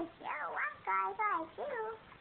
you. I like you.